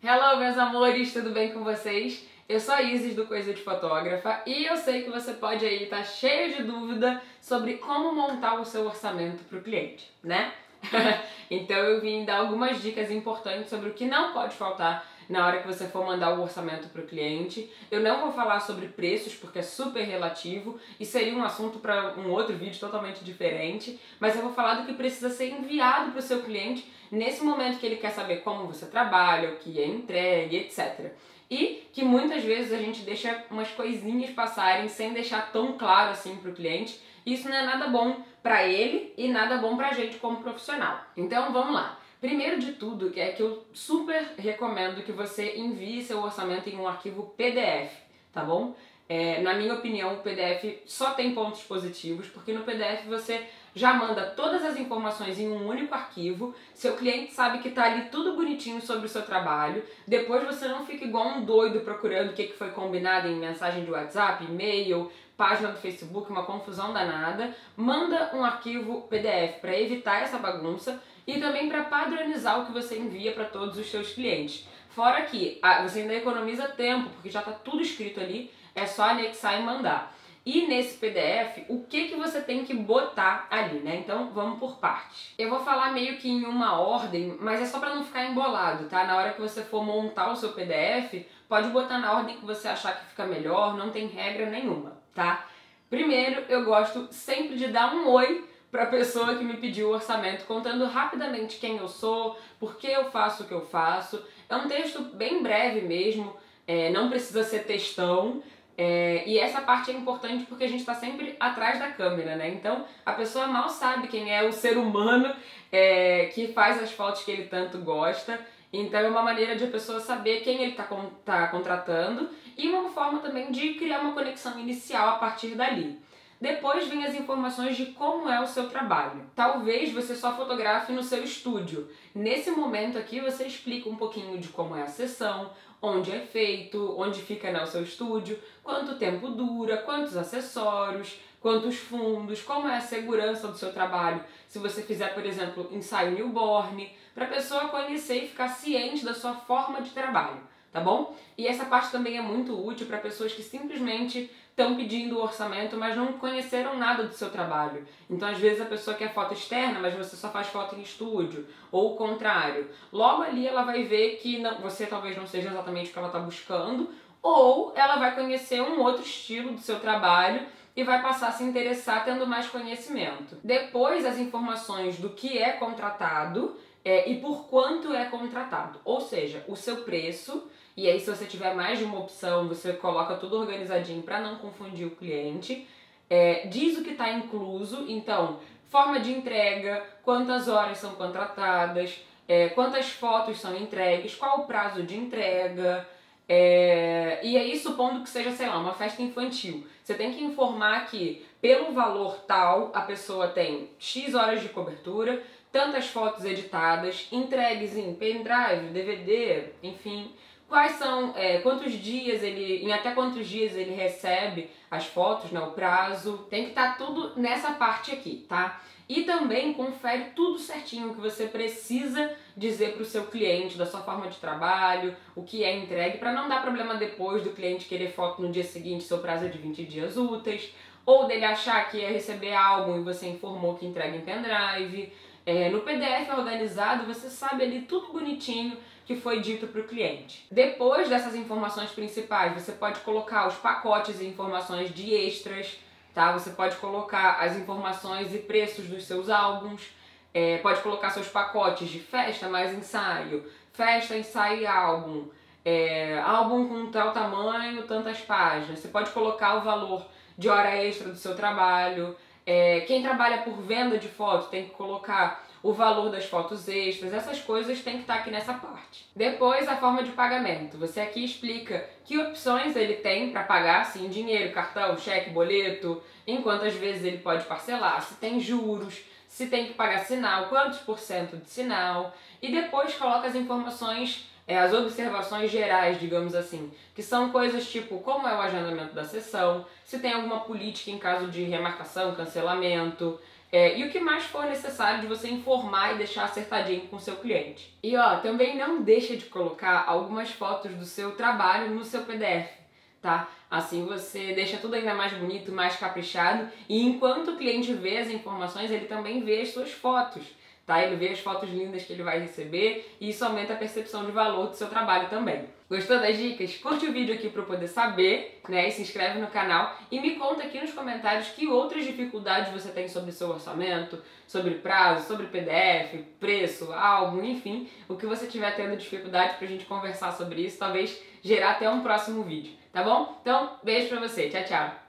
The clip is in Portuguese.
Hello, meus amores, tudo bem com vocês? Eu sou a Isis do Coisa de Fotógrafa e eu sei que você pode aí estar tá cheio de dúvida sobre como montar o seu orçamento para o cliente, né? então eu vim dar algumas dicas importantes sobre o que não pode faltar na hora que você for mandar o orçamento para o cliente. Eu não vou falar sobre preços porque é super relativo e seria um assunto para um outro vídeo totalmente diferente, mas eu vou falar do que precisa ser enviado para o seu cliente nesse momento que ele quer saber como você trabalha, o que é entregue, etc. E que muitas vezes a gente deixa umas coisinhas passarem sem deixar tão claro assim para o cliente. Isso não é nada bom para ele e nada bom para a gente como profissional. Então vamos lá. Primeiro de tudo, é que eu super recomendo que você envie seu orçamento em um arquivo PDF, tá bom? É, na minha opinião, o PDF só tem pontos positivos, porque no PDF você já manda todas as informações em um único arquivo, seu cliente sabe que tá ali tudo bonitinho sobre o seu trabalho, depois você não fica igual um doido procurando o que foi combinado em mensagem de WhatsApp, e-mail, página do Facebook, uma confusão danada. Manda um arquivo PDF para evitar essa bagunça e também para padronizar o que você envia para todos os seus clientes. Fora que ah, você ainda economiza tempo, porque já está tudo escrito ali, é só anexar e mandar. E nesse PDF, o que, que você tem que botar ali, né? Então, vamos por partes. Eu vou falar meio que em uma ordem, mas é só para não ficar embolado, tá? Na hora que você for montar o seu PDF, pode botar na ordem que você achar que fica melhor, não tem regra nenhuma, tá? Primeiro, eu gosto sempre de dar um oi para a pessoa que me pediu o orçamento, contando rapidamente quem eu sou, por que eu faço o que eu faço. É um texto bem breve mesmo, é, não precisa ser textão. É, e essa parte é importante porque a gente está sempre atrás da câmera, né? Então a pessoa mal sabe quem é o ser humano é, que faz as fotos que ele tanto gosta. Então é uma maneira de a pessoa saber quem ele está tá contratando e uma forma também de criar uma conexão inicial a partir dali. Depois vem as informações de como é o seu trabalho. Talvez você só fotografe no seu estúdio. Nesse momento aqui você explica um pouquinho de como é a sessão, onde é feito, onde fica né, o seu estúdio, quanto tempo dura, quantos acessórios, quantos fundos, como é a segurança do seu trabalho. Se você fizer, por exemplo, ensaio newborn, para a pessoa conhecer e ficar ciente da sua forma de trabalho tá bom? E essa parte também é muito útil para pessoas que simplesmente estão pedindo o orçamento, mas não conheceram nada do seu trabalho. Então, às vezes, a pessoa quer foto externa, mas você só faz foto em estúdio, ou o contrário. Logo ali ela vai ver que não, você talvez não seja exatamente o que ela está buscando, ou ela vai conhecer um outro estilo do seu trabalho e vai passar a se interessar tendo mais conhecimento. Depois, as informações do que é contratado é, e por quanto é contratado, ou seja, o seu preço e aí, se você tiver mais de uma opção, você coloca tudo organizadinho para não confundir o cliente. É, diz o que está incluso, então, forma de entrega, quantas horas são contratadas, é, quantas fotos são entregues, qual o prazo de entrega. É, e aí, supondo que seja, sei lá, uma festa infantil, você tem que informar que, pelo valor tal, a pessoa tem X horas de cobertura, tantas fotos editadas, entregues em pendrive, DVD, enfim quais são, é, quantos dias ele, em até quantos dias ele recebe as fotos, né, o prazo. Tem que estar tá tudo nessa parte aqui, tá? E também confere tudo certinho que você precisa dizer para o seu cliente, da sua forma de trabalho, o que é entregue, para não dar problema depois do cliente querer foto no dia seguinte, seu prazo é de 20 dias úteis, ou dele achar que ia receber álbum e você informou que entrega em pendrive. É, no PDF organizado, você sabe ali tudo bonitinho que foi dito para o cliente. Depois dessas informações principais, você pode colocar os pacotes e informações de extras, tá? Você pode colocar as informações e preços dos seus álbuns, é, pode colocar seus pacotes de festa mais ensaio, festa, ensaio e álbum, é, álbum com tal tamanho, tantas páginas. Você pode colocar o valor de hora extra do seu trabalho. É, quem trabalha por venda de foto tem que colocar o valor das fotos extras, essas coisas tem que estar aqui nessa parte. Depois, a forma de pagamento. Você aqui explica que opções ele tem para pagar, sim, dinheiro, cartão, cheque, boleto, em quantas vezes ele pode parcelar, se tem juros, se tem que pagar sinal, quantos por cento de sinal, e depois coloca as informações é, as observações gerais, digamos assim, que são coisas tipo como é o agendamento da sessão, se tem alguma política em caso de remarcação, cancelamento, É, e o que mais for necessário de você informar e deixar acertadinho com o seu cliente. E ó, também não deixa de colocar algumas fotos do seu trabalho no seu PDF, tá? Assim você deixa tudo ainda mais bonito, mais caprichado, e enquanto o cliente vê as informações, ele também vê as suas fotos tá? Ele vê as fotos lindas que ele vai receber e isso aumenta a percepção de valor do seu trabalho também. Gostou das dicas? Curte o vídeo aqui para poder saber, né? E se inscreve no canal e me conta aqui nos comentários que outras dificuldades você tem sobre seu orçamento, sobre prazo, sobre PDF, preço, álbum, enfim, o que você tiver tendo dificuldade pra gente conversar sobre isso, talvez gerar até um próximo vídeo, tá bom? Então, beijo pra você, tchau, tchau!